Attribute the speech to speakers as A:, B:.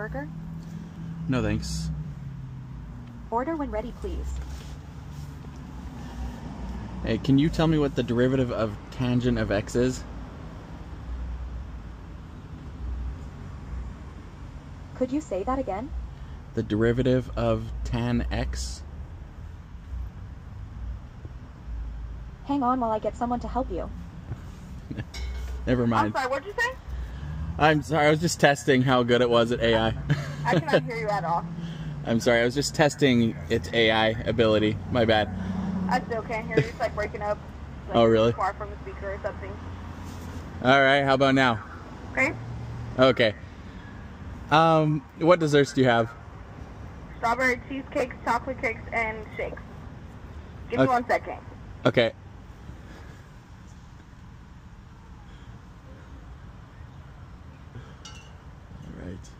A: Burger?
B: No thanks.
A: Order when ready, please.
B: Hey, can you tell me what the derivative of tangent of x is?
A: Could you say that again?
B: The derivative of tan x?
A: Hang on while I get someone to help you.
B: Never mind.
C: I'm
B: mind.
C: sorry, what'd you say?
B: I'm sorry, I was just testing how good it was at AI.
C: I cannot hear you at all.
B: I'm sorry, I was just testing its AI ability. My bad.
C: I still can't hear you. It's like breaking up. Like
B: Oh, really?
C: Far from the speaker or something.
B: Alright, how about now?
C: Okay.
B: Okay. Um, what desserts do you have?
C: Strawberry cheesecakes, chocolate cakes, and shakes. Give me one second.
B: Okay, Right.